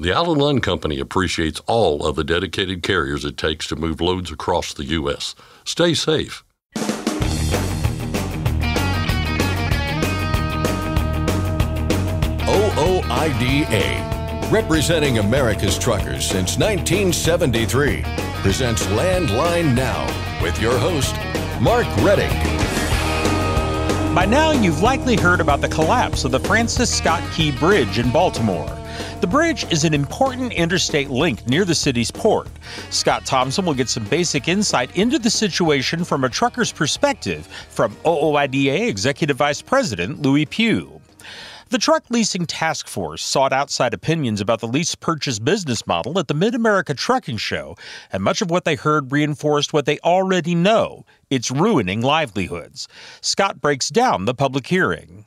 The Allen Lund Company appreciates all of the dedicated carriers it takes to move loads across the U.S. Stay safe. OOIDA, representing America's truckers since 1973, presents Landline Now with your host, Mark Reddig. By now, you've likely heard about the collapse of the Francis Scott Key Bridge in Baltimore. The bridge is an important interstate link near the city's port. Scott Thompson will get some basic insight into the situation from a trucker's perspective from OOIDA Executive Vice President Lewie Pugh. The Truck Leasing Task Force sought outside opinions about the lease purchase business model at the Mid America Trucking Show, and much of what they heard reinforced what they already know it's ruining livelihoods. Scott breaks down the public hearing.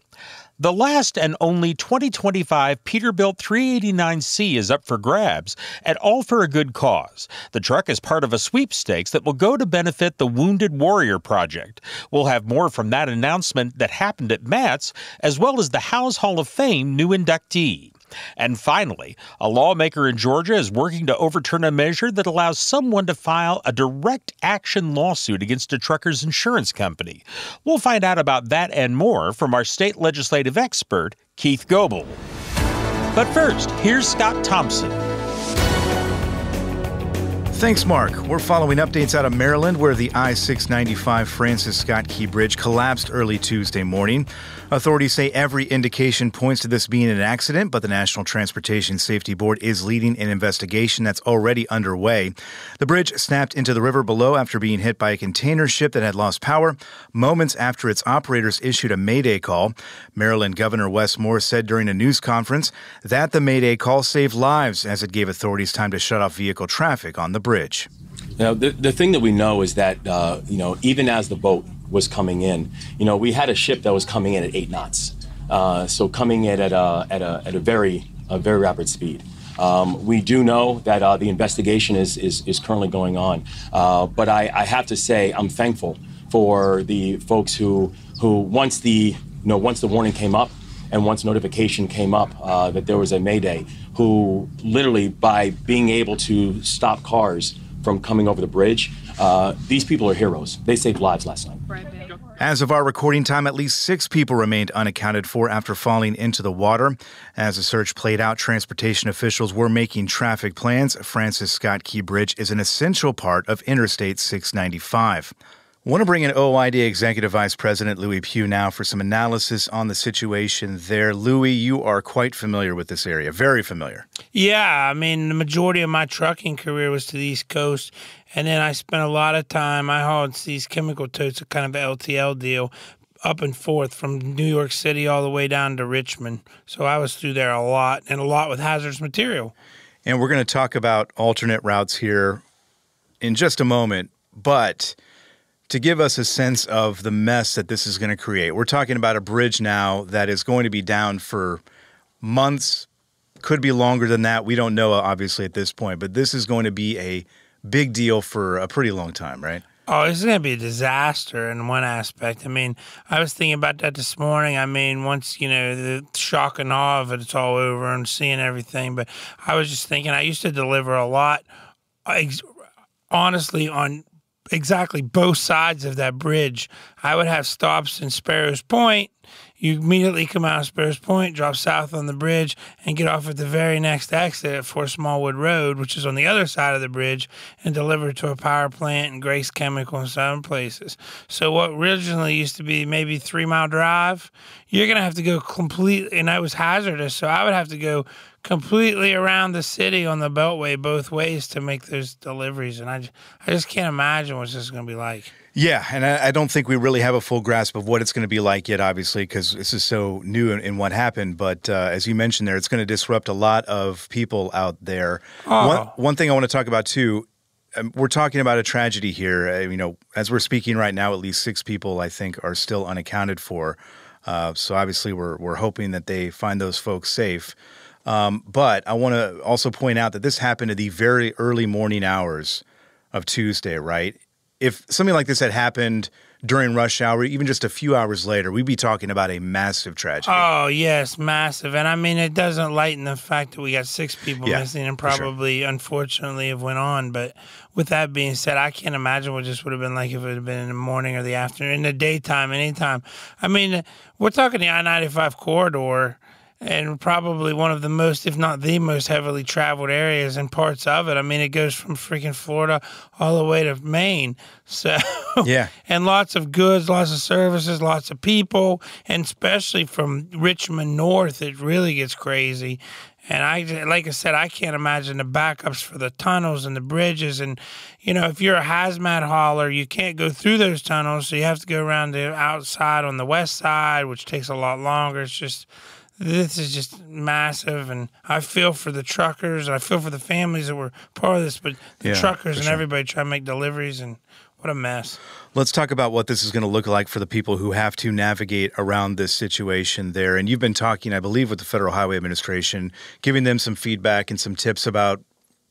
The last and only 2025 Peterbilt 389C is up for grabs, and all for a good cause. The truck is part of a sweepstakes that will go to benefit the Wounded Warrior Project. We'll have more from that announcement that happened at MATS, as well as the Howes Hall of Fame new inductee. And finally, a lawmaker in Georgia is working to overturn a measure that allows someone to file a direct action lawsuit against a trucker's insurance company. We'll find out about that and more from our state legislative expert, Keith Goble. But first, here's Scott Thompson. Thanks, Mark. We're following updates out of Maryland where the I 695 Francis Scott Key Bridge collapsed early Tuesday morning. Authorities say every indication points to this being an accident, but the National Transportation Safety Board is leading an investigation that's already underway. The bridge snapped into the river below after being hit by a container ship that had lost power moments after its operators issued a Mayday call. Maryland Governor Wes Moore said during a news conference that the Mayday call saved lives as it gave authorities time to shut off vehicle traffic on the bridge. Now, the, the thing that we know is that, uh, you know, even as the boat was coming in. You know, we had a ship that was coming in at eight knots, uh, so coming in at a, at a, at a very, a very rapid speed. Um, we do know that uh, the investigation is, is, is, currently going on, uh, but I, I, have to say I'm thankful for the folks who, who once the, you know, once the warning came up, and once notification came up uh, that there was a mayday, who literally by being able to stop cars from coming over the bridge, uh, these people are heroes. They saved lives last night. As of our recording time, at least six people remained unaccounted for after falling into the water. As the search played out, transportation officials were making traffic plans. Francis Scott Key Bridge is an essential part of Interstate 695. I want to bring in OOIDA Executive Vice President Lewie Pugh now for some analysis on the situation there. Lewie, you are quite familiar with this area, very familiar. Yeah, I mean, the majority of my trucking career was to the East Coast, and then I spent a lot of time. I hauled these chemical totes, a kind of LTL deal, up and forth from New York City all the way down to Richmond. So I was through there a lot, and a lot with hazardous material. And we're going to talk about alternate routes here in just a moment, but to give us a sense of the mess that this is going to create. We're talking about a bridge now that is going to be down for months, could be longer than that. We don't know, uh, obviously, at this point, but this is going to be a big deal for a pretty long time, right? Oh, it's going to be a disaster in one aspect. I mean, I was thinking about that this morning. I mean, once, you know, the shock and awe of it, it's all over and seeing everything. But I was just thinking, I used to deliver a lot, honestly, on exactly both sides of that bridge. I would have stops in Sparrows Point. You immediately come out of Sparrows Point, drop south on the bridge, and get off at the very next exit at Fort Smallwood Road, which is on the other side of the bridge, and deliver to a power plant and Grace Chemical in some places. So what originally used to be maybe three mile drive, you're gonna have to go completely, and that was hazardous. So I would have to go completely around the city on the beltway both ways to make those deliveries and i, I just can't imagine what this is going to be like. Yeah and I, I, don't think we really have a full grasp of what it's going to be like yet obviously because this is so new in, in what happened but uh, as you mentioned there it's going to disrupt a lot of people out there. Oh. one, one thing i want to talk about too um, we're talking about a tragedy here uh, you know as we're speaking right now at least six people i think are still unaccounted for. Uh, so obviously we're, we're hoping that they find those folks safe um, but I want to also point out that this happened at the very early morning hours of Tuesday, right? If something like this had happened during rush hour, even just a few hours later, we'd be talking about a massive tragedy. Oh yes, massive. And I mean, it doesn't lighten the fact that we got six people Yeah, missing and for sure. probably, unfortunately, have went on. But with that being said, I can't imagine what this would have been like if it had been in the morning or the afternoon, in the daytime, anytime. I mean, we're talking the I ninety five corridor. And probably one of the most, if not the most heavily traveled areas and parts of it. I mean, it goes from freaking Florida all the way to Maine. So, Yeah. and lots of goods, lots of services, lots of people, and especially from Richmond north, it really gets crazy. And I, like I said, I can't imagine the backups for the tunnels and the bridges. And you know, if you're a hazmat hauler, you can't go through those tunnels, so you have to go around the outside on the west side, which takes a lot longer. It's just this is just massive, and I feel for the truckers. I feel for the families that were part of this, but the Yeah, truckers and sure. everybody trying to make deliveries, and what a mess. Let's talk about what this is going to look like for the people who have to navigate around this situation there. And you've been talking, I believe, with the Federal Highway Administration, giving them some feedback and some tips about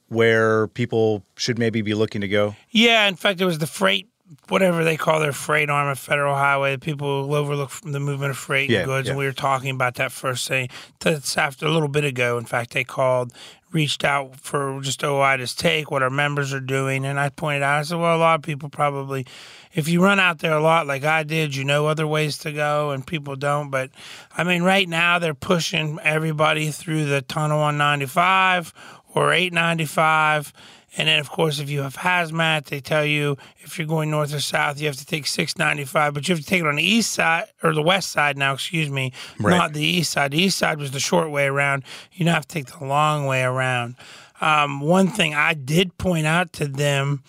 where people should maybe be looking to go. Yeah, in fact, it was the freight, whatever they call their freight arm of Federal Highway. People overlook the movement of freight Yeah, and goods, yeah. and we were talking about that first thing. That's after a little bit ago. In fact, they called, reached out for just OOIDA's take, what our members are doing, and I pointed out, I said, well, a lot of people probably, if you run out there a lot like I did, you know other ways to go, and people don't. But I mean, right now they're pushing everybody through the tunnel on 95 or 895. And then, of course, if you have hazmat, they tell you if you're going north or south, you have to take 695, but you have to take it on the east side or the west side now, excuse me, Right. not the east side. The east side was the short way around. You now have to take the long way around. Um, one thing I did point out to them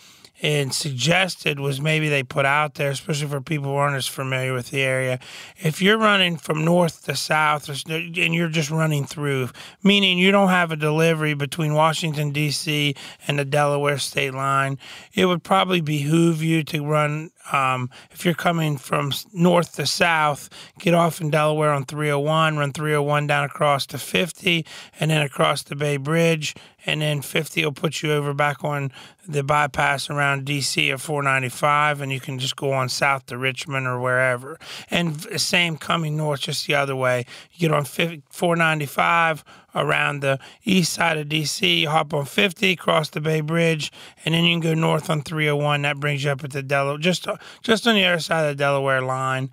and suggested was maybe they put out there, especially for people who aren't as familiar with the area. If you're running from north to south, and you're just running through, meaning you don't have a delivery between Washington D.C. and the Delaware state line, it would probably behoove you to run. Um, if you're coming from north to south, get off in Delaware on 301, run 301 down across to 50, and then across the Bay Bridge, and then 50 will put you over back on the bypass around DC at 495, and you can just go on south to Richmond or wherever. And same coming north, just the other way. You get on 50, 495 around the east side of DC, hop on 50, cross the Bay Bridge, and then you can go north on 301. That brings you up at the Delaware, just just on the other side of the Delaware line.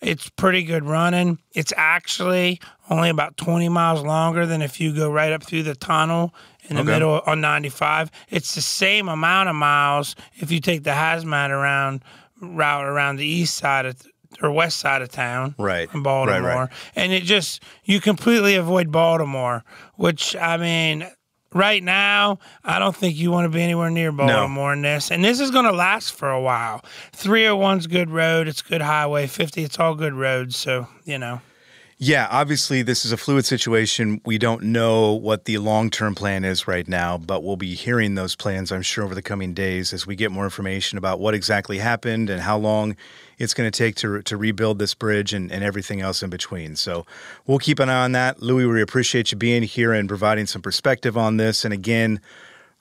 It's pretty good running. It's actually only about 20 miles longer than if you go right up through the tunnel in the Okay. middle on 95. It's the same amount of miles if you take the hazmat around route around the east side of or west side of town, Right. in Baltimore, Right, right. and it just you completely avoid Baltimore, which I mean. Right now, I don't think you want to be anywhere near Baltimore in this. And this is going to last for a while. 301's good road. It's good highway. 50, it's all good roads. So, you know. Yeah, obviously, this is a fluid situation. We don't know what the long term plan is right now, but we'll be hearing those plans, I'm sure, over the coming days as we get more information about what exactly happened and how long it's going to take to, to rebuild this bridge and, and everything else in between. So we'll keep an eye on that. Lewie, we appreciate you being here and providing some perspective on this. And again,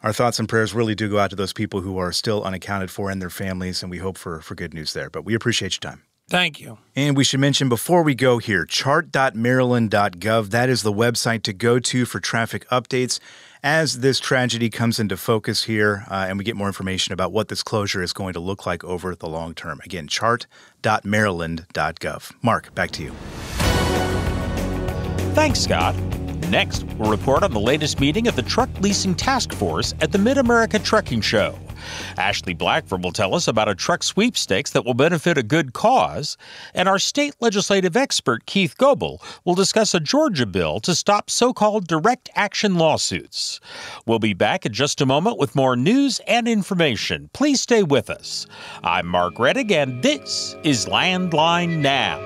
our thoughts and prayers really do go out to those people who are still unaccounted for and their families, and we hope for, for good news there. But we appreciate your time. Thank you. And we should mention before we go here chart.maryland.gov. That is the website to go to for traffic updates as this tragedy comes into focus here uh, and we get more information about what this closure is going to look like over the long term. Again, chart.maryland.gov. Mark, back to you. Thanks, Scott. Next, we'll report on the latest meeting of the Truck Leasing Task Force at the Mid America Trucking Show. Ashley Blackford will tell us about a truck sweepstakes that will benefit a good cause, and our state legislative expert, Keith Goble, will discuss a Georgia bill to stop so called direct action lawsuits. We'll be back in just a moment with more news and information. Please stay with us. I'm Mark Reddig, and this is Landline Now.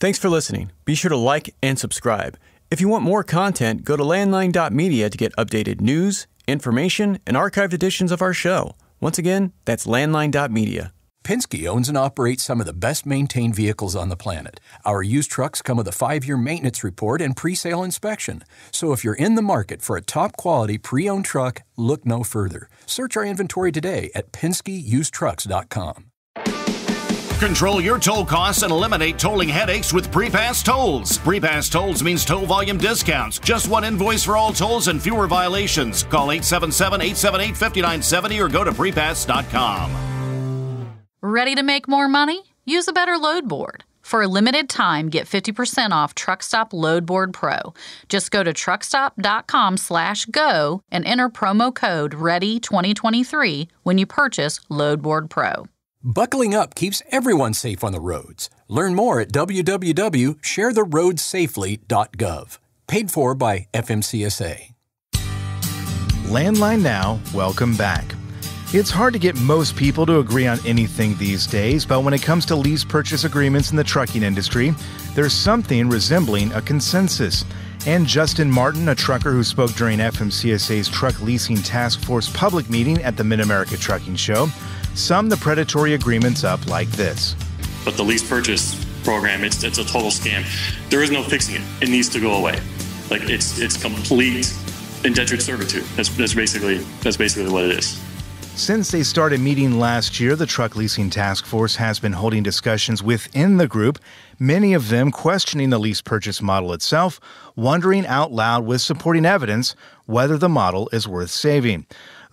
Thanks for listening. Be sure to like and subscribe. If you want more content, go to landline.media to get updated news, information, and archived editions of our show. Once again, that's landline.media. Penske owns and operates some of the best maintained vehicles on the planet. Our used trucks come with a five year maintenance report and pre sale inspection. So if you're in the market for a top quality pre owned truck, look no further. Search our inventory today at PenskeUsedTrucks.com. Control your toll costs and eliminate tolling headaches with Prepass Tolls. Prepass Tolls means toll volume discounts. Just one invoice for all tolls and fewer violations. Call 877 878 5970 or go to prepass.com. Ready to make more money? Use a better load board. For a limited time, get 50% off Truckstop Load Board Pro. Just go to truckstop.com slash go and enter promo code READY2023 when you purchase Load Board Pro. Buckling up keeps everyone safe on the roads. Learn more at www.sharetheroadsafely.gov. Paid for by FMCSA. Landline Now, welcome back. It's hard to get most people to agree on anything these days, but when it comes to lease purchase agreements in the trucking industry, there's something resembling a consensus. And Justin Martin, a trucker who spoke during FMCSA's Truck Leasing Task Force public meeting at the Mid America Trucking Show, sum the predatory agreements up like this. But the lease purchase program, it's, it's a total scam. There is no fixing it. It needs to go away. Like it's it's complete indentured servitude. That's, that's basically that's basically what it is. Since they started meeting last year, the Truck Leasing Task Force has been holding discussions within the group, many of them questioning the lease purchase model itself, wondering out loud with supporting evidence whether the model is worth saving.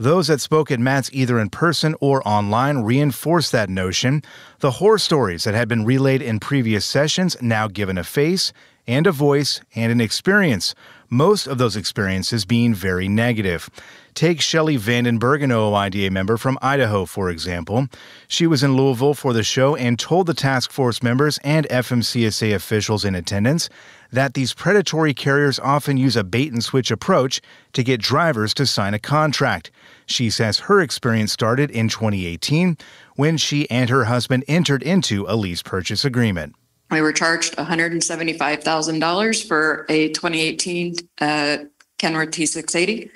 Those that spoke at MATS either in person or online reinforced that notion. The horror stories that had been relayed in previous sessions now given a face and a voice and an experience, most of those experiences being very negative. Take Shelley Vandenberg, an OOIDA member from Idaho, for example. She was in Louisville for the show and told the task force members and FMCSA officials in attendance that these predatory carriers often use a bait and switch approach to get drivers to sign a contract. She says her experience started in 2018 when she and her husband entered into a lease purchase agreement. We were charged $175,000 for a 2018 uh, Kenworth T680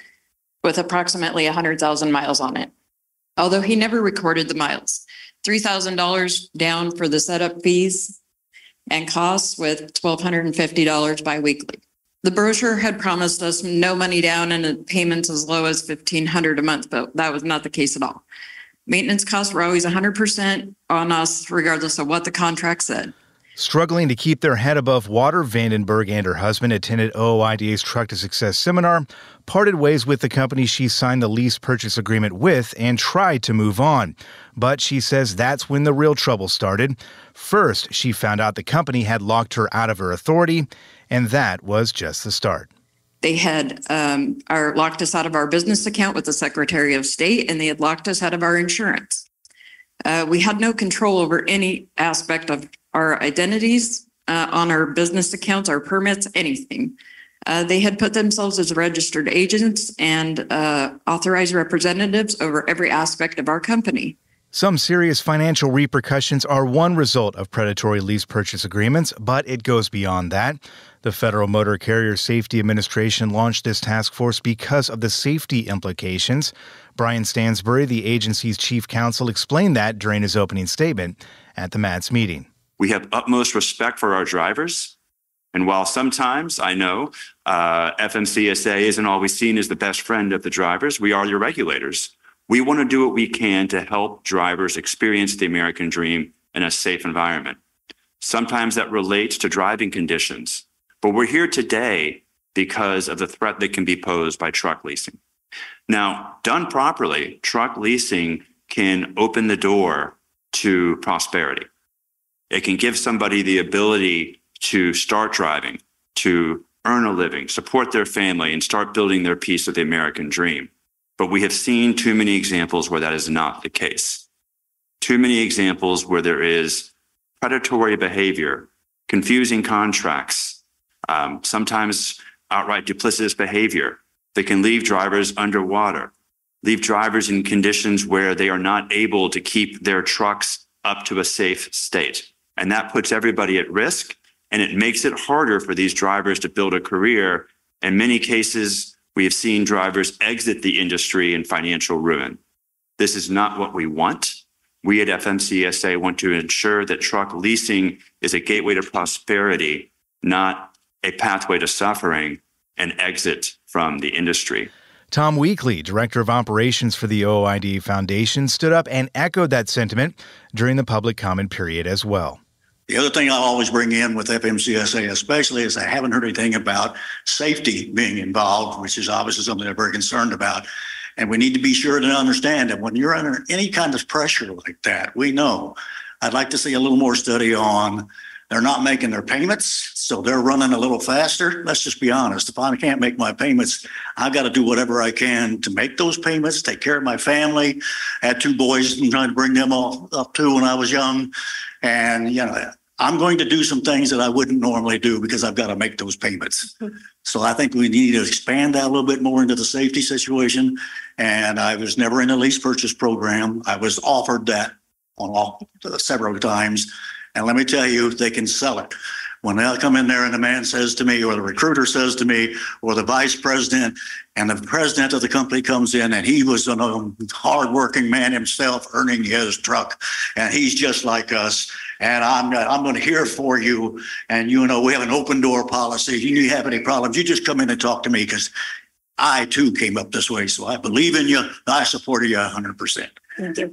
with approximately 100,000 miles on it. Although he never recorded the miles. $3,000 down for the setup fees and costs with $1,250 biweekly. The brochure had promised us no money down and payments as low as 1,500 a month, but that was not the case at all. Maintenance costs were always 100% on us, regardless of what the contract said. Struggling to keep their head above water, Vandenberg and her husband attended OOIDA's Truck to Success seminar, parted ways with the company she signed the lease purchase agreement with, and tried to move on. But she says that's when the real trouble started. First, she found out the company had locked her out of her authority, and that was just the start. They had um, our, locked us out of our business account with the Secretary of State, and they had locked us out of our insurance. Uh, we had no control over any aspect of our identities uh, on our business accounts, our permits, anything. Uh, they had put themselves as registered agents and uh, authorized representatives over every aspect of our company. Some serious financial repercussions are one result of predatory lease purchase agreements, but it goes beyond that. The Federal Motor Carrier Safety Administration launched this task force because of the safety implications. Brian Stansbury, the agency's chief counsel, explained that during his opening statement at the MATS meeting. We have utmost respect for our drivers. And while sometimes I know uh, FMCSA isn't always seen as the best friend of the drivers, we are your regulators. We want to do what we can to help drivers experience the American dream in a safe environment. Sometimes that relates to driving conditions, but we're here today because of the threat that can be posed by truck leasing. Now, done properly, truck leasing can open the door to prosperity. It can give somebody the ability to start driving, to earn a living, support their family, and start building their piece of the American dream. But we have seen too many examples where that is not the case. Too many examples where there is predatory behavior, confusing contracts, um, sometimes outright duplicitous behavior that can leave drivers underwater, leave drivers in conditions where they are not able to keep their trucks up to a safe state. And that puts everybody at risk and it makes it harder for these drivers to build a career. In many cases, we have seen drivers exit the industry in financial ruin. This is not what we want. We at FMCSA want to ensure that truck leasing is a gateway to prosperity, not a pathway to suffering and exit from the industry. Tom Weakley, Director of Operations for the OOIDA Foundation, stood up and echoed that sentiment during the public comment period as well. The other thing I always bring in with FMCSA, especially, is I haven't heard anything about safety being involved, which is obviously something they're very concerned about. And we need to be sure to understand that when you're under any kind of pressure like that, we know. I'd like to see a little more study on they're not making their payments, so they're running a little faster. Let's just be honest. If I can't make my payments, I got to do whatever I can to make those payments, take care of my family. I had two boys and trying to bring them all up too when I was young. And, you know, I'm going to do some things that I wouldn't normally do because I've got to make those payments. So I think we need to expand that a little bit more into the safety situation. And I was never in a lease purchase program. I was offered that on all several times. And let me tell you, they can sell it. When they come in there and the man says to me, or the recruiter says to me, or the vice president, and the president of the company comes in and he was a um, hardworking man himself earning his truck, and he's just like us. And I'm I'm going to hear for you. And you know, we have an open door policy. If You have any problems, you just come in and talk to me because I too came up this way. So I believe in you. I support you 100%.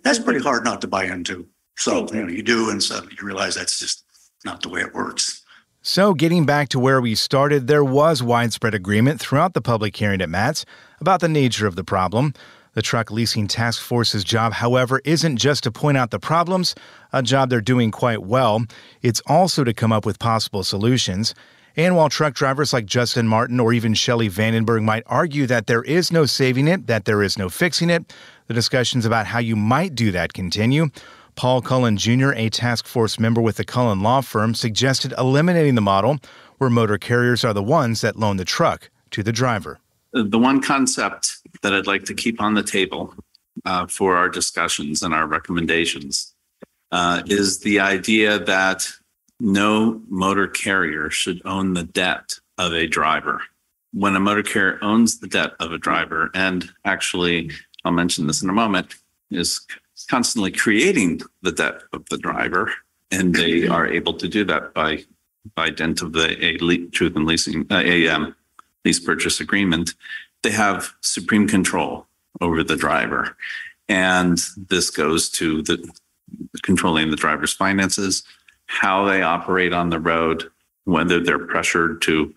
That's pretty hard not to buy into. So, you know, you do, and so you realize that's just not the way it works. So, getting back to where we started, there was widespread agreement throughout the public hearing at MATS about the nature of the problem. The Truck Leasing Task Force's job, however, isn't just to point out the problems, a job they're doing quite well. It's also to come up with possible solutions. And while truck drivers like Justin Martin or even Shelley Vandenberg might argue that there is no saving it, that there is no fixing it, the discussions about how you might do that continue. Paul Cullen Jr., a task force member with the Cullen Law Firm, suggested eliminating the model where motor carriers are the ones that loan the truck to the driver. The one concept that I'd like to keep on the table uh, for our discussions and our recommendations uh, is the idea that no motor carrier should own the debt of a driver. When a motor carrier owns the debt of a driver, and actually, I'll mention this in a moment, is constantly creating the debt of the driver, and they are able to do that by by dint of the a le- truth in leasing uh, a um, lease purchase agreement. They have supreme control over the driver, and this goes to the controlling the driver's finances, how they operate on the road, whether they're pressured to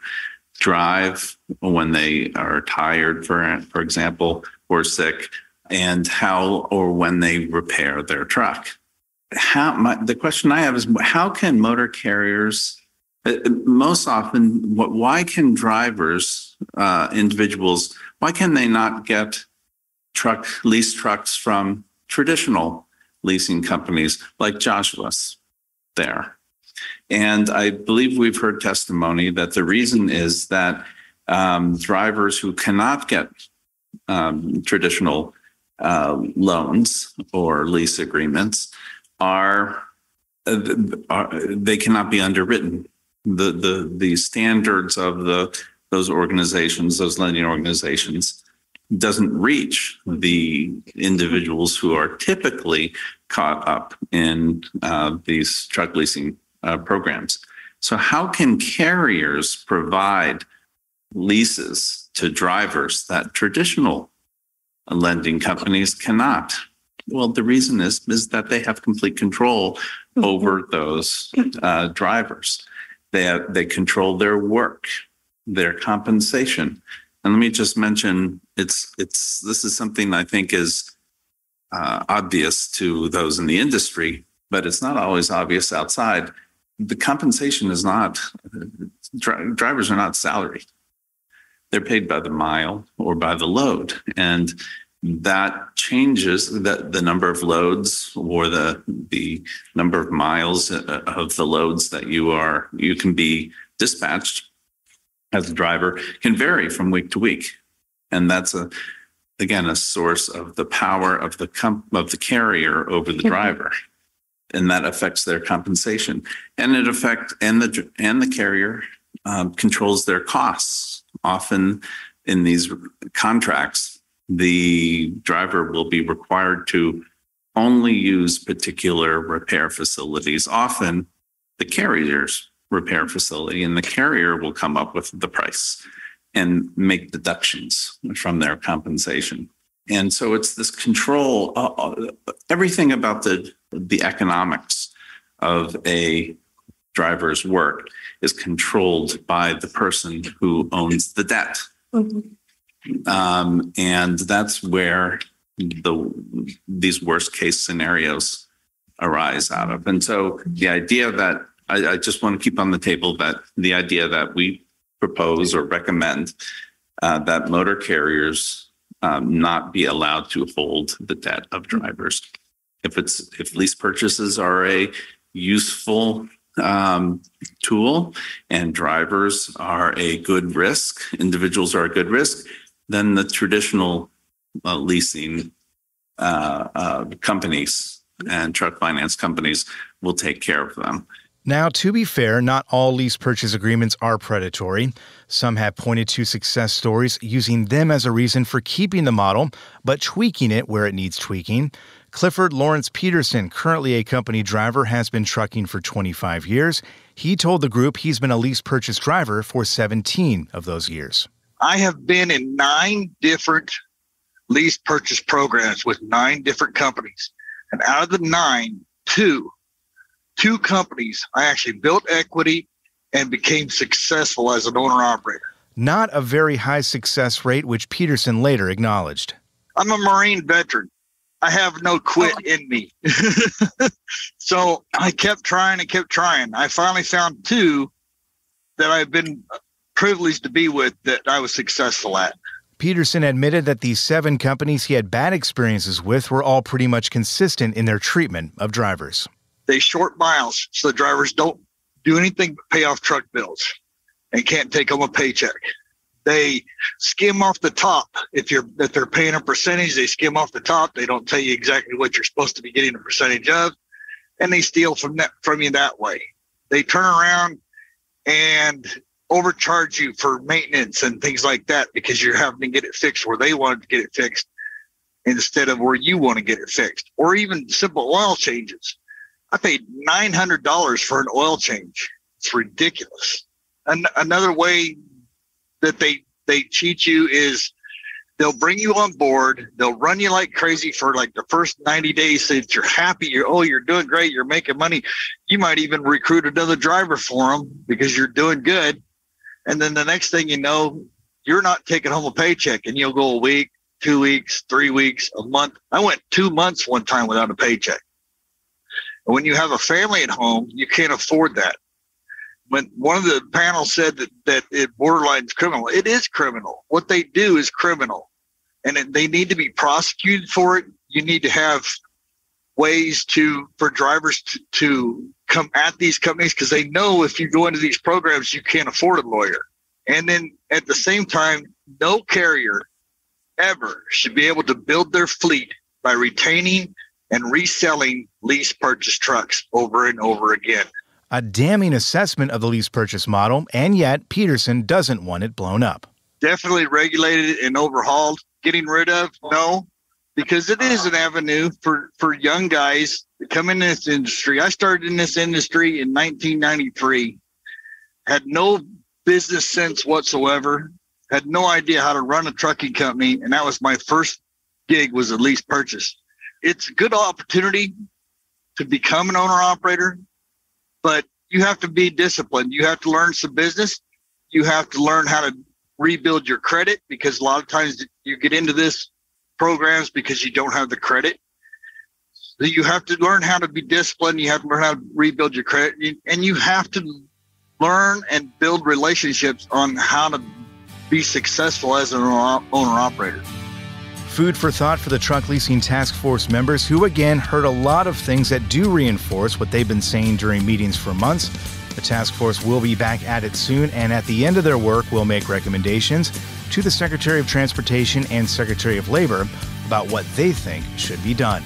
drive when they are tired, for for example, or sick, and how or when they repair their truck. How my, the question I have is how can motor carriers uh, most often what why can drivers uh, individuals why can they not get truck lease trucks from traditional leasing companies like Joshua's there and I believe we've heard testimony that the reason is that um, drivers who cannot get um, traditional uh, loans or lease agreements are, uh, are they cannot be underwritten. The the the standards of the those organizations, those lending organizations, doesn't reach the individuals who are typically caught up in uh, these truck leasing uh, programs. So, how can carriers provide leases to drivers that traditional lending companies cannot. Well, the reason is is that they have complete control over those uh, drivers. They have, they control their work, their compensation. And let me just mention, it's it's this is something I think is uh, obvious to those in the industry, but it's not always obvious outside. The compensation is not dri- drivers are not salary they're paid by the mile or by the load. And that changes that the number of loads or the the number of miles uh, of the loads that you are you can be dispatched as a driver can vary from week to week. And that's a again a source of the power of the comp- of the carrier over the driver. And that affects their compensation. And it affects and the and the carrier um, controls their costs often in these contracts, the driver will be required to only use particular repair facilities, often the carrier's repair facility, and the carrier will come up with the price and make deductions from their compensation. And so it's this control, uh, uh, everything about the, the economics of a driver's work is controlled by the person who owns the debt. Um, and that's where the these worst case scenarios arise out of. And so the idea that I, I just want to keep on the table that the idea that we propose or recommend uh, that motor carriers um, not be allowed to hold the debt of drivers. If it's if lease purchases are a useful um, tool and drivers are a good risk, individuals are a good risk, then the traditional uh, leasing uh, uh, companies and truck finance companies will take care of them. Now, to be fair, not all lease purchase agreements are predatory. Some have pointed to success stories using them as a reason for keeping the model, but tweaking it where it needs tweaking. Clifford Lawrence Peterson, currently a company driver, has been trucking for 25 years. He told the group he's been a lease purchase driver for 17 of those years. I have been in nine different lease purchase programs with nine different companies. And out of the nine, two, two companies, I actually built equity and became successful as an owner operator. Not a very high success rate, which Peterson later acknowledged. I'm a Marine veteran. I have no quit in me. so I kept trying and kept trying. I finally found two that I've been privileged to be with that I was successful at. Peterson admitted that the seven companies he had bad experiences with were all pretty much consistent in their treatment of drivers. They short miles, so the drivers don't do anything but pay off truck bills and can't take home a paycheck. They skim off the top. If you're if they're paying a percentage, they skim off the top. They don't tell you exactly what you're supposed to be getting a percentage of, and they steal from that from you that way. They turn around and overcharge you for maintenance and things like that because you're having to get it fixed where they wanted to get it fixed instead of where you want to get it fixed, or even simple oil changes. I paid nine hundred dollars for an oil change. It's ridiculous. An- another way that they they cheat you is they'll bring you on board. They'll run you like crazy for like the first 90 days so that you're happy. You're oh you're doing great. You're making money. You might even recruit another driver for them because you're doing good. And then the next thing you know you're not taking home a paycheck and you'll go a week two weeks three weeks a month. I went two months one time without a paycheck. And when you have a family at home you can't afford that when one of the panel said that that it borderline is criminal, it is criminal. What they do is criminal, and they need to be prosecuted for it. You need to have ways to for drivers to, to come at these companies because they know if you go into these programs, you can't afford a lawyer. And then at the same time, no carrier ever should be able to build their fleet by retaining and reselling lease purchase trucks over and over again a damning assessment of the lease purchase model, and yet Peterson doesn't want it blown up. Definitely regulated and overhauled. Getting rid of, no, because it is an avenue for, for young guys to come in this industry. I started in this industry in 1993, had no business sense whatsoever, had no idea how to run a trucking company, and that was my first gig was a lease purchase. It's a good opportunity to become an owner operator, but you have to be disciplined. You have to learn some business. You have to learn how to rebuild your credit because a lot of times you get into this programs because you don't have the credit. So you have to learn how to be disciplined. You have to learn how to rebuild your credit, and you have to learn and build relationships on how to be successful as an owner operator. Food for thought for the truck leasing task force members who again heard a lot of things that do reinforce what they've been saying during meetings for months. The task force will be back at it soon and at the end of their work will make recommendations to the Secretary of Transportation and Secretary of Labor about what they think should be done.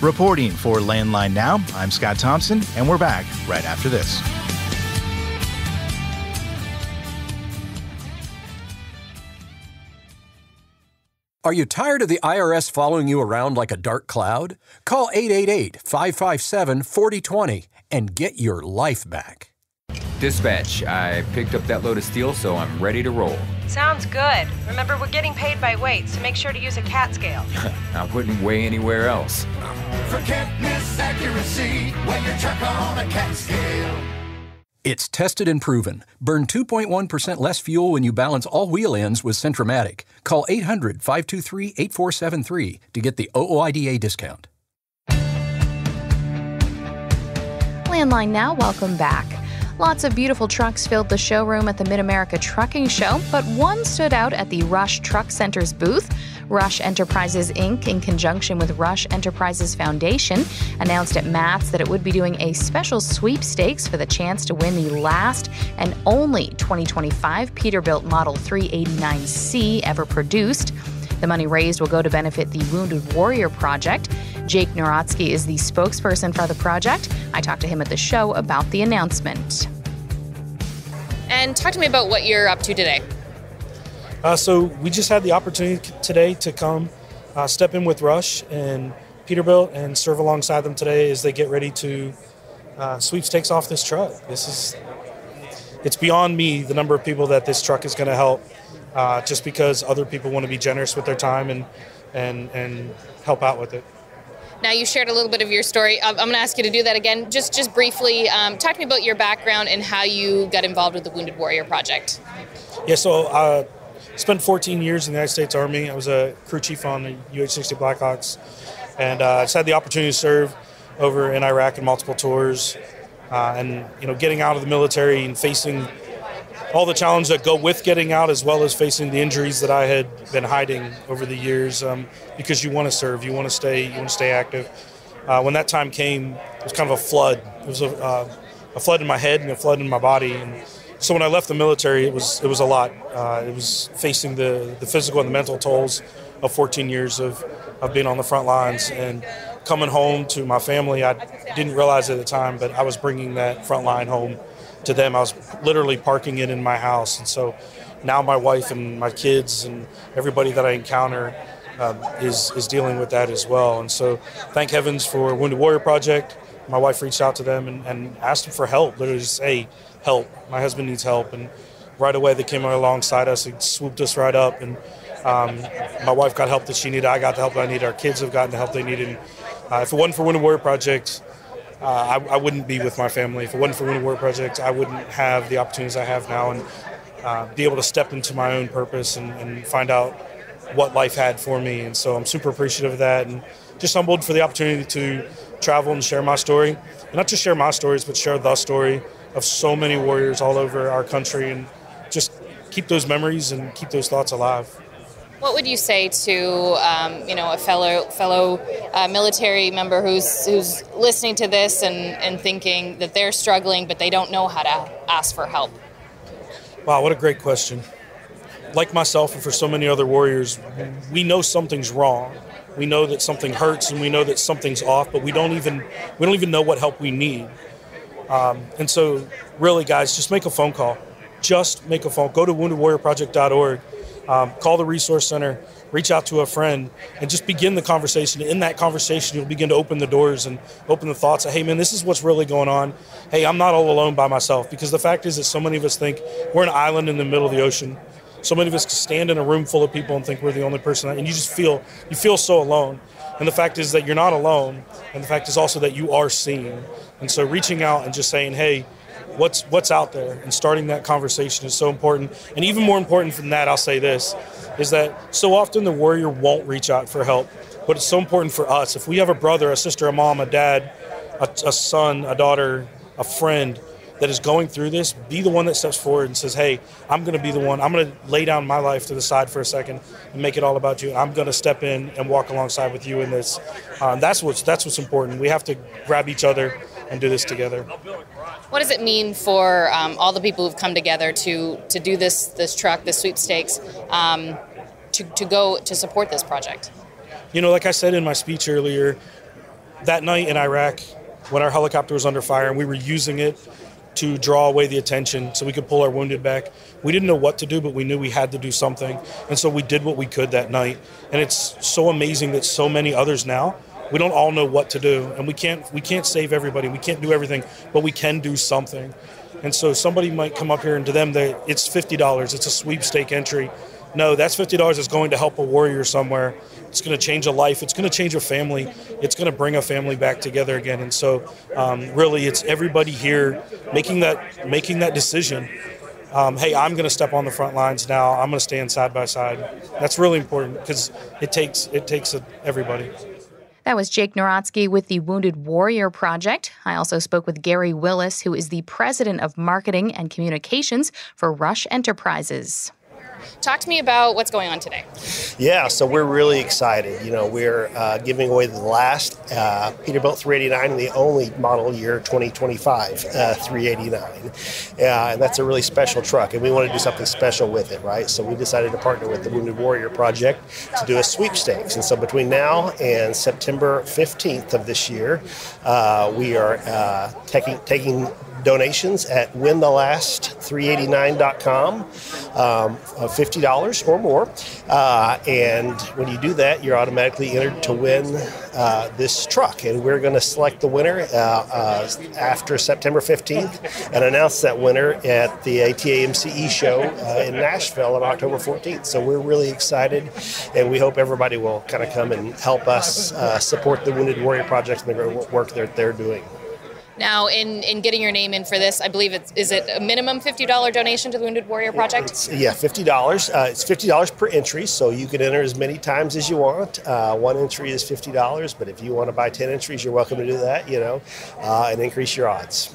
Reporting for Landline Now, I'm Scott Thompson, and we're back right after this. Are you tired of the IRS following you around like a dark cloud? Call 888 557 4020 and get your life back. Dispatch, I picked up that load of steel, so I'm ready to roll. Sounds good. Remember, we're getting paid by weight, so make sure to use a cat scale. I wouldn't weigh anywhere else. Forget miss accuracy when you're truck on a cat scale. It's tested and proven. Burn 2.1% less fuel when you balance all wheel ends with Centramatic. Call 800 523 8473 to get the OOIDA discount. Landline now, welcome back. Lots of beautiful trucks filled the showroom at the Mid America Trucking Show, but one stood out at the Rush Truck Center's booth. Rush Enterprises Inc., in conjunction with Rush Enterprises Foundation, announced at MATS that it would be doing a special sweepstakes for the chance to win the last and only 2025 Peterbilt Model 389C ever produced. The money raised will go to benefit the Wounded Warrior Project. Jake Narotsky is the spokesperson for the project. I talked to him at the show about the announcement. And talk to me about what you're up to today. Uh, so we just had the opportunity today to come uh, step in with Rush and Peterbilt and serve alongside them today as they get ready to uh, sweepstakes off this truck. This is it's beyond me the number of people that this truck is going to help. Uh, just because other people want to be generous with their time and and and help out with it. Now you shared a little bit of your story. I'm going to ask you to do that again, just just briefly. Um, talk to me about your background and how you got involved with the Wounded Warrior Project. Yeah, so uh, spent 14 years in the United States Army. I was a crew chief on the UH-60 Blackhawks, and uh, I just had the opportunity to serve over in Iraq in multiple tours. Uh, and you know, getting out of the military and facing all the challenges that go with getting out, as well as facing the injuries that I had been hiding over the years. Um, because you want to serve, you want to stay, you want to stay active. Uh, when that time came, it was kind of a flood. It was a, uh, a, flood in my head and a flood in my body. And so when I left the military, it was it was a lot. Uh, it was facing the the physical and the mental tolls of 14 years of of being on the front lines and coming home to my family. I didn't realize at the time, but I was bringing that front line home to them. I was literally parking it in my house, and so now my wife and my kids and everybody that I encounter um, is is dealing with that as well. And so, thank heavens for Wounded Warrior Project. My wife reached out to them and, and asked them for help. Literally, just hey, help. My husband needs help, and right away they came alongside us and swooped us right up. And um, my wife got help that she needed. I got the help that I needed. Our kids have gotten the help they needed. And, uh, if it wasn't for Wounded Warrior Project, uh, I, I, wouldn't be with my family. If it wasn't for Wounded Warrior Project, I wouldn't have the opportunities I have now and uh, be able to step into my own purpose and, and, find out what life had for me. And so I'm super appreciative of that and just humbled for the opportunity to travel and share my story. And not just share my stories, but share the story of so many warriors all over our country and just keep those memories and keep those thoughts alive. What would you say to um, you know a fellow fellow uh, military member who's who's listening to this and, and thinking that they're struggling but they don't know how to ask for help? Wow, what a great question. Like myself and for so many other warriors, we know something's wrong. We know that something hurts and we know that something's off, but we don't even we don't even know what help we need. Um, and so, really, guys, just make a phone call. Just make a phone. Go to woundedwarriorproject.org um, call the resource center, reach out to a friend, and just begin the conversation. In that conversation, you'll begin to open the doors and open the thoughts of, hey, man, this is what's really going on. Hey, I'm not all alone by myself. Because the fact is that so many of us think we're an island in the middle of the ocean. So many of us can stand in a room full of people and think we're the only person, and you just feel you feel so alone. And the fact is that you're not alone, and the fact is also that you are seen. And so reaching out and just saying, hey, what's what's out there and starting that conversation is so important and even more important than that i'll say this is that so often the warrior won't reach out for help but it's so important for us if we have a brother a sister a mom a dad a, a son a daughter a friend that is going through this be the one that steps forward and says hey i'm going to be the one i'm going to lay down my life to the side for a second and make it all about you. I'm going to step in and walk alongside with you in this. Um, that's what's that's what's important. We have to grab each other and do this together. What does it mean for um, all the people who've come together to to do this this truck, this sweepstakes, um, to to go to support this project? You know, like I said in my speech earlier, that night in Iraq, when our helicopter was under fire and we were using it to draw away the attention so we could pull our wounded back. We didn't know what to do, but we knew we had to do something. And so we did what we could that night. And it's so amazing that so many others now we don't all know what to do and we can't we can't save everybody we can't do everything but we can do something and so somebody might come up here and to them it's $50 it's a sweepstake entry no that's $50 that's going to help a warrior somewhere it's going to change a life. It's going to change a family. It's going to bring a family back together again. And so um, really it's everybody here making that making that decision. Um, hey i'm going to step on the front lines now. I'm going to stand side by side. That's really important because it takes it takes a, everybody. That was Jake Narotsky with the Wounded Warrior Project. I also spoke with Gary Willis, who is the president of marketing and communications for Rush Enterprises. Talk to me about what's going on today. Yeah, so we're really excited. You know, we're uh, giving away the last uh, Peterbilt 389 and the only model year 2025 uh, 389. Uh, and that's a really special truck, and we want to do something special with it, right? So we decided to partner with the Wounded Warrior Project to do a sweepstakes. And so between now and September 15th of this year, uh, we are uh, taking, taking donations at winthelast389.com, um, of $50 or more. Uh, and when you do that, you're automatically entered to win uh, this truck. And we're going to select the winner uh, uh, after September 15th and announce that winner at the ATA MCE show uh, in Nashville on October 14th. So we're really excited, and we hope everybody will kind of come and help us uh, support the Wounded Warrior Project and the great work that they're doing. Now, in, in getting your name in for this, I believe it's is it a minimum fifty dollar donation to the Wounded Warrior Project? It's, yeah, fifty dollars. Uh, it's fifty dollars per entry, so you can enter as many times as you want. Uh, one entry is fifty dollars, but if you want to buy ten entries, you're welcome to do that. You know, uh, and increase your odds.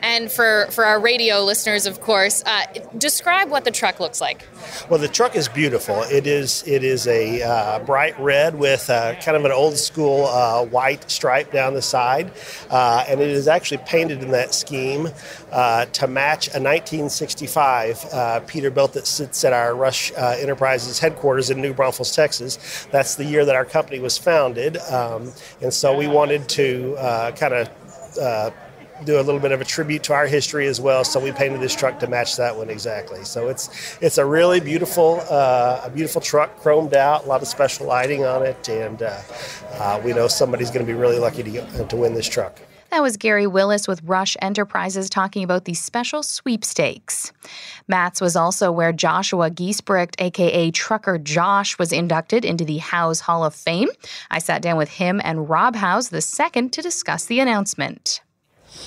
And for, for our radio listeners, of course, uh, describe what the truck looks like. Well, the truck is beautiful. It is it is a uh, bright red with uh, kind of an old school uh, white stripe down the side, uh, and it is actually painted in that scheme uh, to match a 1965 Peterbilt that sits at our Rush Enterprises headquarters in New Braunfels, Texas. That's the year that our company was founded, um, and so we wanted to kind of do a little bit of a tribute to our history as well. So we painted this truck to match that one exactly. So it's it's a really beautiful uh, a beautiful truck, chromed out, a lot of special lighting on it, and uh, uh, we know somebody's going to be really lucky to get, to win this truck. That was Gary Willis with Rush Enterprises talking about the special sweepstakes. MATS was also where Joshua Giesbrecht, aka Trucker Josh, was inducted into the Howes Hall of Fame. I sat down with him and Rob Howes II to discuss the announcement.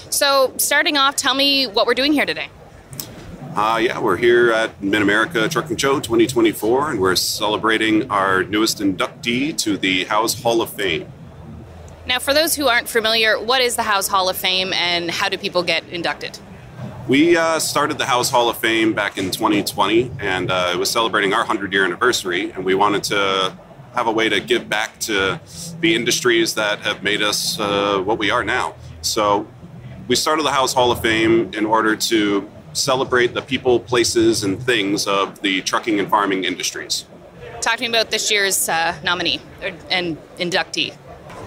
So, starting off, tell me what we're doing here today. Uh, yeah, we're here at Mid America Trucking Show 2024, and we're celebrating our newest inductee to the Howes Hall of Fame. Now, for those who aren't familiar, what is the Howes Hall of Fame and how do people get inducted? We uh, started the Howes Hall of Fame back in 2020, and uh, it was celebrating our 100 year anniversary, and we wanted to have a way to give back to the industries that have made us uh, what we are now. So we started the Howes Hall of Fame in order to celebrate the people, places, and things of the trucking and farming industries. Talk to me about this year's uh, nominee and inductee.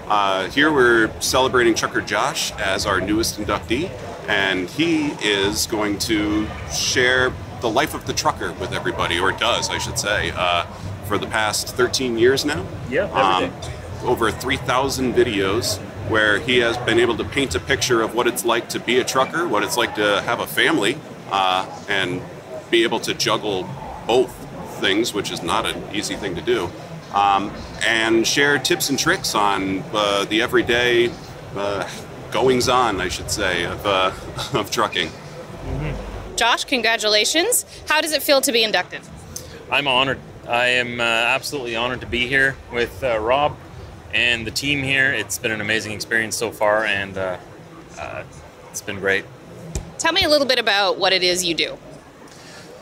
Uh, here we're celebrating Trucker Josh as our newest inductee, and he is going to share the life of the trucker with everybody, or does, I should say, uh, for the past 13 years now. Yeah, um, over 3,000 videos where he has been able to paint a picture of what it's like to be a trucker, what it's like to have a family, uh, and be able to juggle both things, which is not an easy thing to do, um, and share tips and tricks on uh, the everyday uh, goings on, I should say, of, uh, of trucking. Mm-hmm. Josh, congratulations. How does it feel to be inducted? I'm honored. I am uh, absolutely honored to be here with uh, Rob and the team here. It's been an amazing experience so far, and uh, uh, it's been great. Tell me a little bit about what it is you do.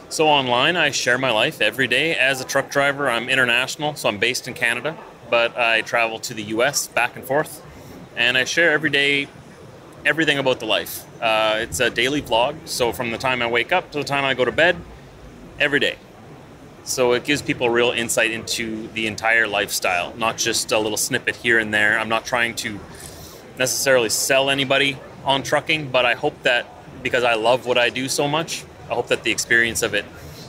So, online, I share my life every day. As a truck driver, I'm international, so I'm based in Canada, but I travel to the US back and forth, and I share every day everything about the life. Uh, it's a daily vlog, so from the time I wake up to the time I go to bed, every day. So it gives people real insight into the entire lifestyle, not just a little snippet here and there. I'm not trying to necessarily sell anybody on trucking, but I hope that because I love what I do so much, I hope that the experience of it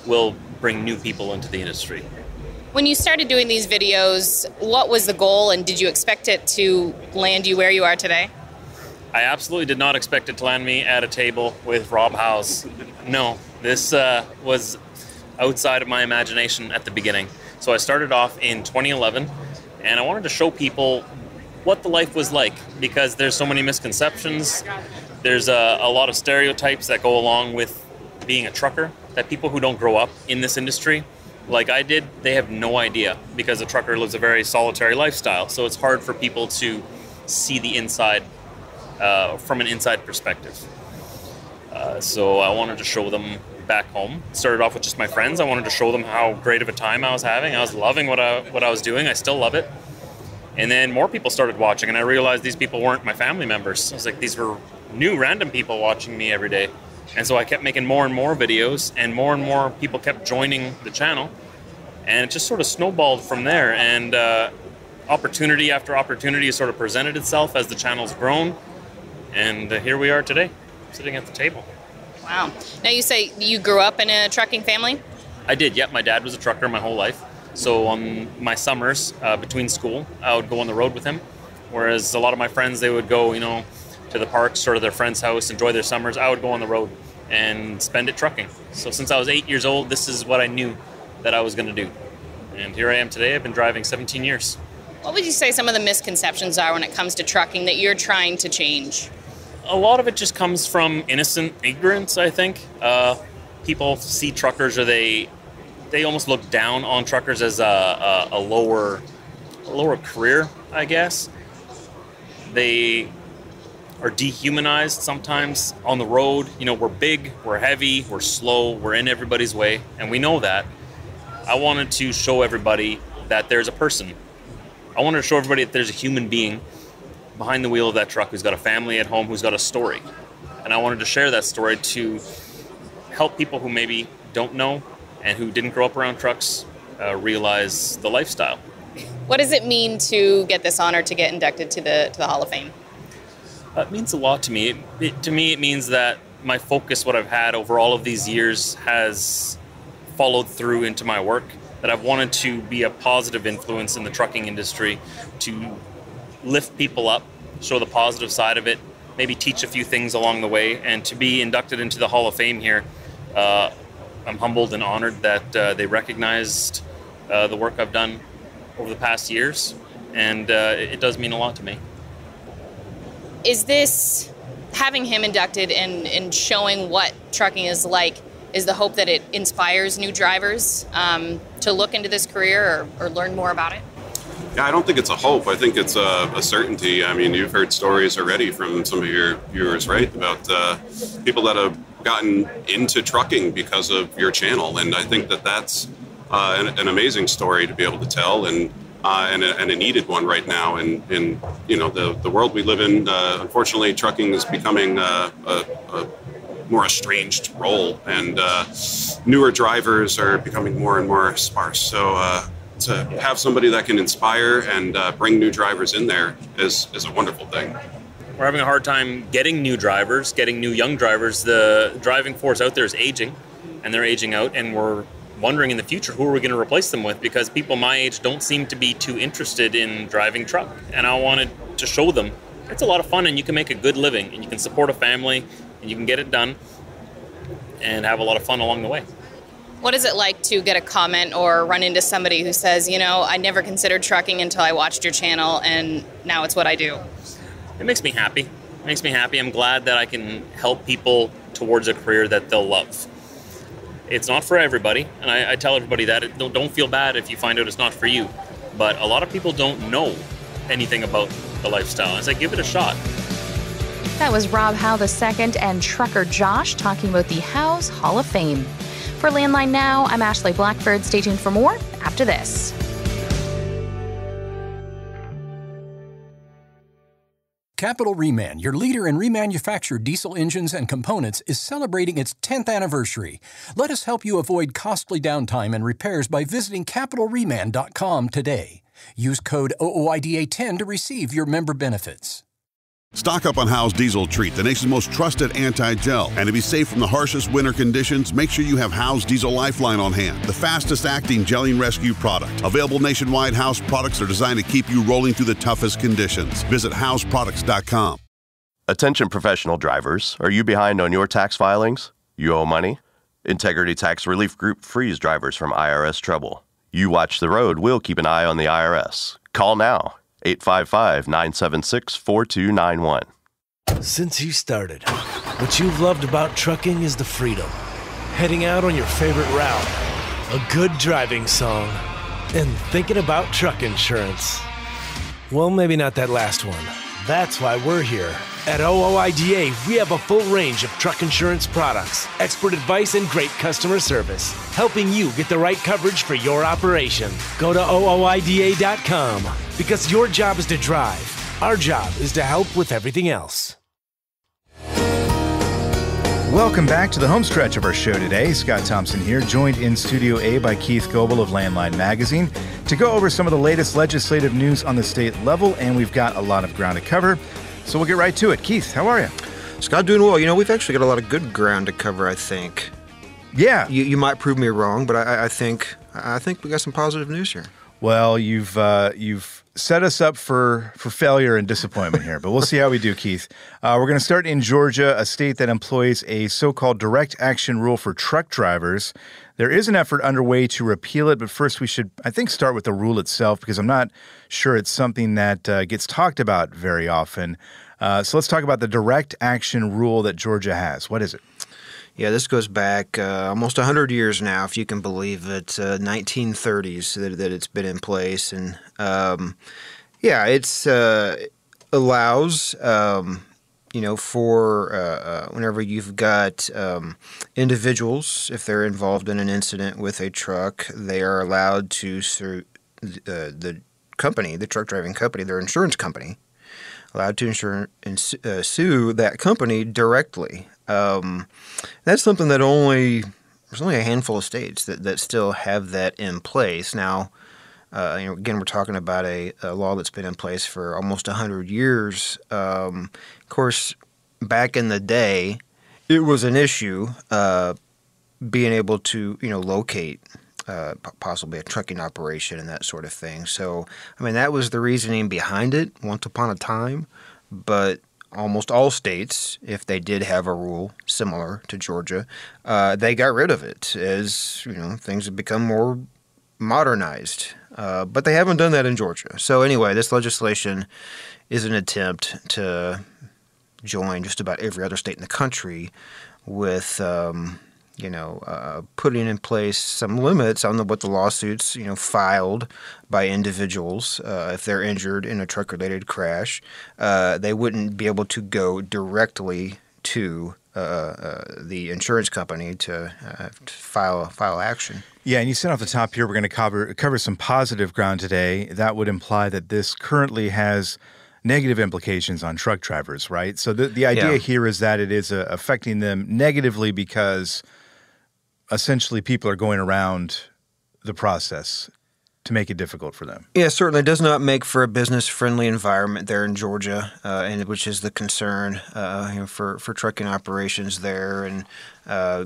will bring new people into the industry. When you started doing these videos, what was the goal and did you expect it to land you where you are today? I absolutely did not expect it to land me at a table with Rob Howes. No, this uh, was outside of my imagination at the beginning. So I started off in 2011 and I wanted to show people what the life was like because there's so many misconceptions. There's a, a lot of stereotypes that go along with being a trucker that people who don't grow up in this industry like I did, they have no idea because a trucker lives a very solitary lifestyle. So it's hard for people to see the inside uh, from an inside perspective. Uh, so I wanted to show them back home. Started off with just my friends. I wanted to show them how great of a time I was having. I was loving what I what I was doing. I still love it. And then more people started watching, and I realized these people weren't my family members. I was like, these were new random people watching me every day. And so I kept making more and more videos, and more and more people kept joining the channel. And it just sort of snowballed from there. And uh, opportunity after opportunity sort of presented itself as the channel's grown. And uh, here we are today, sitting at the table. Wow. Now you say you grew up in a trucking family? I did, yep. My dad was a trucker my whole life. So on my summers uh, between school, I would go on the road with him. Whereas a lot of my friends, they would go, you know, to the parks, sort of their friend's house, enjoy their summers. I would go on the road and spend it trucking. So since I was eight years old, this is what I knew that I was going to do. And here I am today. I've been driving 17 years. What would you say some of the misconceptions are when it comes to trucking that you're trying to change? A lot of it just comes from innocent ignorance, I think. Uh, people see truckers or they they almost look down on truckers as a, a, a lower a lower career, I guess. They are dehumanized sometimes on the road. You know, we're big, we're heavy, we're slow, we're in everybody's way, and we know that. I wanted to show everybody that there's a person. I wanted to show everybody that there's a human being behind the wheel of that truck who's got a family at home, who's got a story. And I wanted to share that story to help people who maybe don't know and who didn't grow up around trucks uh, realize the lifestyle. What does it mean to get this honor to get inducted to the to the Hall of Fame? Uh, it means a lot to me. It, it, to me, it means that my focus, what I've had over all of these years, has followed through into my work. That I've wanted to be a positive influence in the trucking industry, to lift people up, show the positive side of it, maybe teach a few things along the way, and to be inducted into the Hall of Fame here. Uh, I'm humbled and honored that uh, they recognized uh, the work I've done over the past years, and uh, it does mean a lot to me. Is this having him inducted and, and showing what trucking is like? Is the hope that it inspires new drivers um, to look into this career or, or learn more about it? Yeah, I don't think it's a hope. I think it's a, a, certainty. I mean, you've heard stories already from some of your viewers, right, about uh, people that have gotten into trucking because of your channel, and I think that that's uh, an, an, amazing story to be able to tell, and uh, and, a, and, a, needed one right now. And in you know the the world we live in, uh, unfortunately, trucking is becoming uh, a, a more estranged role, and uh, newer drivers are becoming more and more sparse. So to have somebody that can inspire and uh, bring new drivers in there is, is a wonderful thing. We're having a hard time getting new drivers, getting new young drivers. The driving force out there is aging, and they're aging out, and we're wondering in the future who are we going to replace them with because people my age don't seem to be too interested in driving truck. And I wanted to show them it's a lot of fun, and you can make a good living, and you can support a family, and you can get it done, and have a lot of fun along the way. What is it like to get a comment or run into somebody who says, you know, I never considered trucking until I watched your channel and now it's what I do? It makes me happy. It makes me happy. I'm glad that I can help people towards a career that they'll love. It's not for everybody, and I, I tell everybody that. It, don't, don't feel bad if you find out it's not for you. But a lot of people don't know anything about the lifestyle. I say, give it a shot. That was Rob Howes II and trucker Josh talking about the Howes Hall of Fame. For Landline Now, I'm Ashley Blackford. Stay tuned for more after this. Capital Reman, your leader in remanufactured diesel engines and components, is celebrating its 10th anniversary. Let us help you avoid costly downtime and repairs by visiting capitalreman.com today. Use code OOIDA10 to receive your member benefits. Stock up on Howes Diesel Treat, the nation's most trusted anti-gel. And to be safe from the harshest winter conditions, make sure you have Howes Diesel Lifeline on hand, the fastest acting gelling rescue product. Available nationwide, Howes products are designed to keep you rolling through the toughest conditions. Visit howesproducts.com. Attention professional drivers, are you behind on your tax filings? You owe money? Integrity Tax Relief Group frees drivers from IRS trouble. You watch the road, we'll keep an eye on the IRS. Call now 855 976 4291. Since you started, what you've loved about trucking is the freedom. Heading out on your favorite route, a good driving song, and thinking about truck insurance. Well, maybe not that last one. That's why we're here. At OOIDA, we have a full range of truck insurance products, expert advice, and great customer service, helping you get the right coverage for your operation. Go to OOIDA.com because your job is to drive. Our job is to help with everything else. Welcome back to the home stretch of our show today. Scott Thompson here, joined in Studio A by Keith Goble of Landline Magazine to go over some of the latest legislative news on the state level, and we've got a lot of ground to cover. So we'll get right to it. Keith, how are you? Scott, doing well. You know, we've actually got a lot of good ground to cover. I think. Yeah. You, you might prove me wrong, but I, I think I think we got some positive news here. Well, you've uh, you've set us up for for failure and disappointment here, but we'll see how we do, Keith. Uh, we're going to start in Georgia, a state that employs a so-called direct action rule for truck drivers. There is an effort underway to repeal it, but first we should, I think, start with the rule itself because I'm not sure it's something that uh, gets talked about very often. Uh, so let's talk about the direct action rule that Georgia has. What is it? Yeah, this goes back uh, almost 100 years now, if you can believe it, uh, 1930s that, that it's been in place. And um, yeah, it's uh, allows, um, you know, for uh, uh, whenever you've got um, individuals, if they're involved in an incident with a truck, they are allowed to uh, the company, the truck driving company, their insurance company, allowed to insure and sue that company directly. Um, that's something that only there's only a handful of states that, that still have that in place. Now, uh, you know, again, we're talking about a, a, law that's been in place for almost hundred years. Um, of course, back in the day, it was an issue uh, being able to you know locate uh, possibly a trucking operation and that sort of thing. So, I mean, that was the reasoning behind it once upon a time. But almost all states, if they did have a rule similar to Georgia, uh, they got rid of it as you know things have become more modernized. Uh, but they haven't done that in Georgia. So anyway, this legislation is an attempt to join just about every other state in the country with. Um, you know, uh, putting in place some limits on the, what the lawsuits, you know, filed by individuals uh, if they're injured in a truck-related crash, uh, they wouldn't be able to go directly to Uh, uh, the insurance company to, uh, to file file action. Yeah, and you said off the top here we're going to cover cover some positive ground today. That would imply that this currently has negative implications on truck drivers, right? So the the idea yeah. here is that it is uh, affecting them negatively because essentially people are going around the process to make it difficult for them. Yeah, certainly does not make for a business-friendly environment there in Georgia, uh, and which is the concern uh, you know, for for trucking operations there, and uh,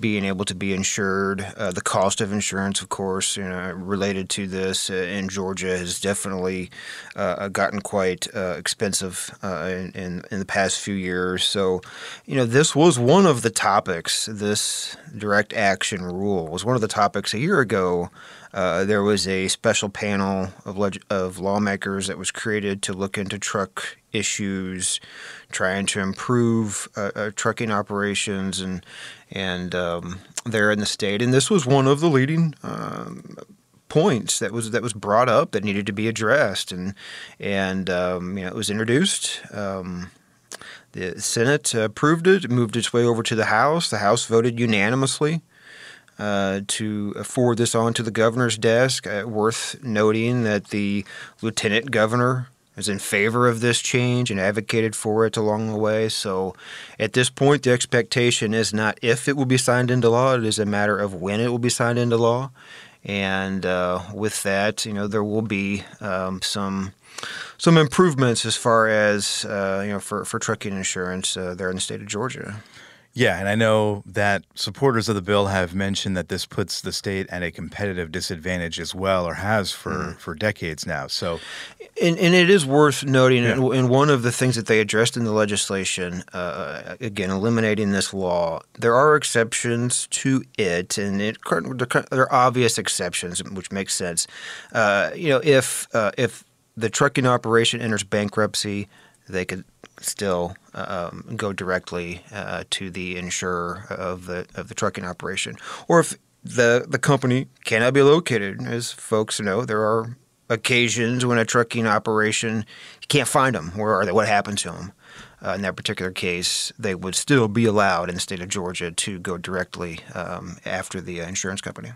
being able to be insured. Uh, the cost of insurance, of course, you know, related to this uh, in Georgia has definitely uh, gotten quite expensive in, in, in the past few years. So, you know, this was one of the topics. This direct action rule was one of the topics a year ago. Uh, there was a special panel of, leg- of lawmakers that was created to look into truck issues, trying to improve uh, uh, trucking operations and and um, there in the state. And this was one of the leading um, points that was that was brought up that needed to be addressed. And and um, you know it was introduced. Um, the Senate approved it. it, moved its way over to the House. The House voted unanimously uh, to forward this on to the governor's desk. Uh, worth noting that the lieutenant governor is in favor of this change and advocated for it along the way. So at this point, the expectation is not if it will be signed into law, it is a matter of when it will be signed into law. and uh, with that, you know, there will be um, some some improvements as far as uh, you know for for trucking insurance uh, there in the state of Georgia. Yeah, and I know that supporters of the bill have mentioned that this puts the state at a competitive disadvantage as well, or has for, Mm. for decades now. So, And, and it is worth noting, Yeah. and one of the things that they addressed in the legislation, uh, again, eliminating this law, there are exceptions to it, and it there are obvious exceptions, which makes sense. Uh, you know, if uh, if the trucking operation enters bankruptcy, they could still um, go directly uh, to the insurer of the of the trucking operation, or if the the company cannot be located, as folks know, there are occasions when a trucking operation can't find them. Where are they? What happened to them? Uh, in that particular case, they would still be allowed in the state of Georgia to go directly um, after the uh, insurance company.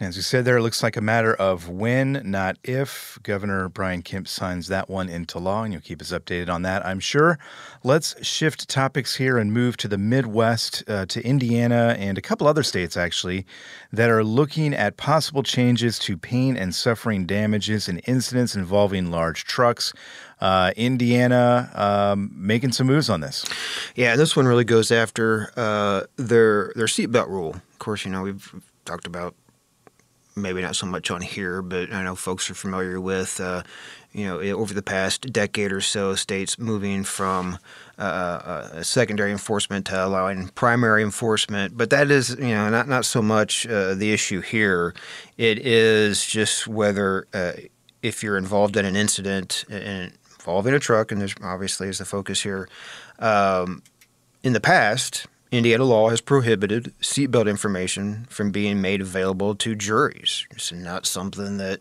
As you said there, it looks like a matter of when, not if. Governor Brian Kemp signs that one into law, and you'll keep us updated on that, I'm sure. Let's shift topics here and move to the Midwest, uh, to Indiana, and a couple other states, actually, that are looking at possible changes to pain and suffering damages in incidents involving large trucks. Uh, Indiana um, making some moves on this. Yeah, this one really goes after uh, their their seatbelt rule. Of course, you know we've talked about maybe not so much on here, but I know folks are familiar with. Uh, you know, over the past decade or so, states moving from uh, uh, secondary enforcement to allowing primary enforcement. But that is, you know, not not so much uh, the issue here. It is just whether uh, if you're involved in an incident involving a truck, and there's obviously is the focus here. Um, in the past, Indiana law has prohibited seatbelt information from being made available to juries. It's not something that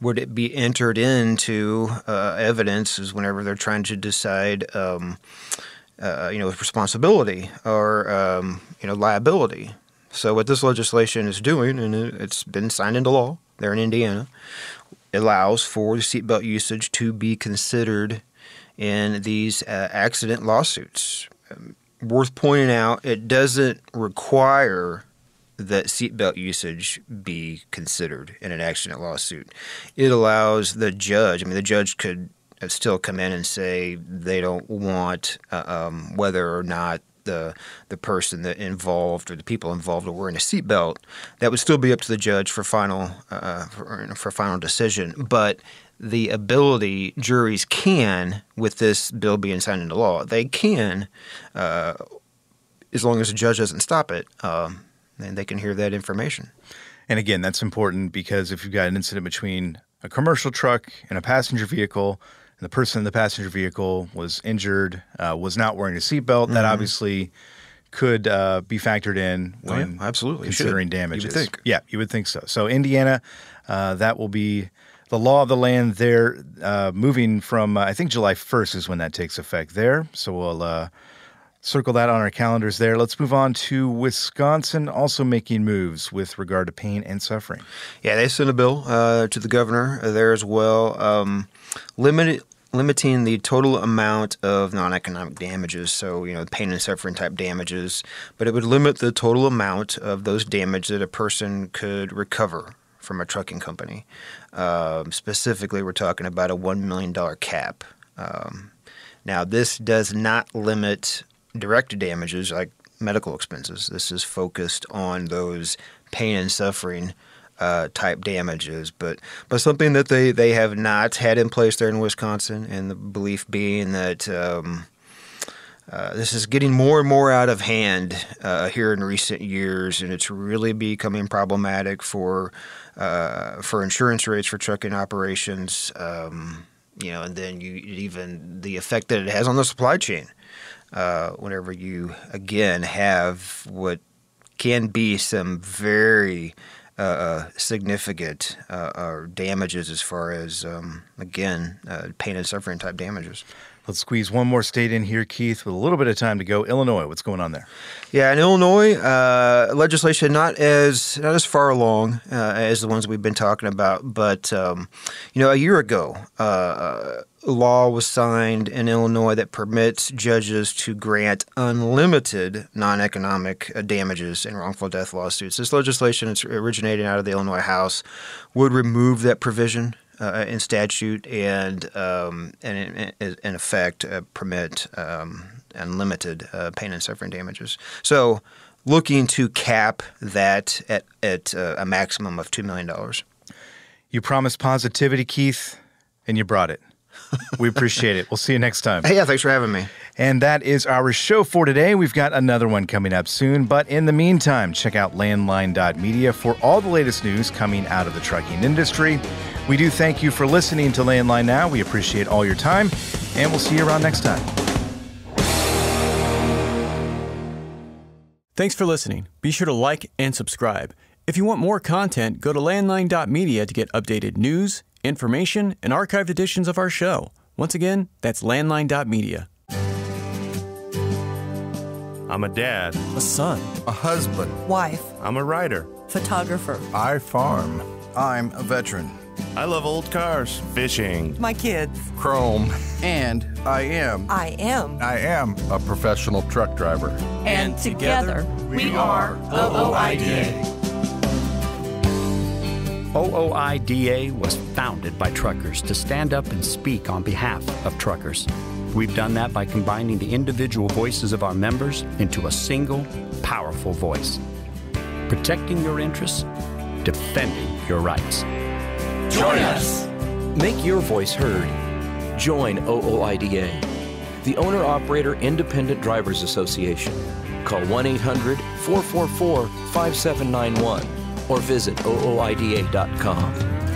would be entered into uh, evidence is whenever they're trying to decide, um, uh, you know, responsibility or um, you know liability. So what this legislation is doing, and it- it's been signed into law there in Indiana, allows for the seatbelt usage to be considered in these uh, accident lawsuits. Um, worth pointing out, it doesn't require that seatbelt usage be considered in an accident lawsuit. It allows the judge, I mean, the judge could uh, still come in and say they don't want uh, um, whether or not the the person that involved or the people involved are wearing a seatbelt. That would still be up to the judge for final uh, for, for final decision. But the ability juries can, with this bill being signed into law, they can, uh, as long as the judge doesn't stop it, um, then they can hear that information. And again, that's important because if you've got an incident between a commercial truck and a passenger vehicle, and the person in the passenger vehicle was injured, uh, was not wearing a seatbelt, that Mhm. obviously could uh, be factored in Oh, yeah, when absolutely. It should. considering You would damages. think. Yeah, you would think so. So Indiana, uh, that will be the law of the land there, uh, moving from uh, I think July 1st is when that takes effect there. So we'll uh, circle that on our calendars there. Let's move on to Wisconsin, also making moves with regard to pain and suffering. Yeah, they sent a bill uh, to the governor there as well, um, limit, limiting the total amount of non-economic damages. So you know, pain and suffering type damages, but it would limit the total amount of those damages that a person could recover from a trucking company. Um, specifically, we're talking about a one million dollar cap. Um, now, this does not limit direct damages like medical expenses. This is focused on those pain and suffering uh, type damages, but but something that they, they have not had in place there in Wisconsin, and the belief being that um, uh, this is getting more and more out of hand uh, here in recent years, and it's really becoming problematic for uh, for insurance rates for trucking operations. Um, you know, and then you even the effect that it has on the supply chain. Uh, whenever you again have what can be some very uh, significant uh, uh, damages as far as um, again uh, pain and suffering type damages. Let's squeeze one more state in here, Keith, with a little bit of time to go. Illinois, what's going on there? Yeah, in Illinois, uh, legislation not as not as far along uh, as the ones we've been talking about, but um, you know, a year ago, uh, a law was signed in Illinois that permits judges to grant unlimited non-economic uh, damages in wrongful death lawsuits. This legislation, it's originating out of the Illinois House, would remove that provision uh, in statute and um, and in, in effect uh, permit um, unlimited uh, pain and suffering damages. So, looking to cap that at at uh, a maximum of two million dollars. You promised positivity, Keith, and you brought it. We appreciate it. We'll see you next time. Hey, yeah, thanks for having me. And that is our show for today. We've got another one coming up soon. But in the meantime, check out landline.media for all the latest news coming out of the trucking industry. We do thank you for listening to Landline Now. We appreciate all your time, and we'll see you around next time. Thanks for listening. Be sure to like and subscribe. If you want more content, go to landline.media to get updated news, information, and archived editions of our show. Once again, that's landline.media. I'm a dad, a son, a husband, wife, I'm a writer, photographer. I farm. I'm a veteran. I love old cars, fishing, my kids, Chrome, and I am. I am. I am a professional truck driver. And, and together, we are OOIDA. OOIDA was founded by truckers to stand up and speak on behalf of truckers. We've done that by combining the individual voices of our members into a single, powerful voice. Protecting your interests, defending your rights. Join us! Make your voice heard. Join OOIDA, the Owner Operator Independent Drivers Association. Call 1 800 444 5791 or visit OOIDA.com.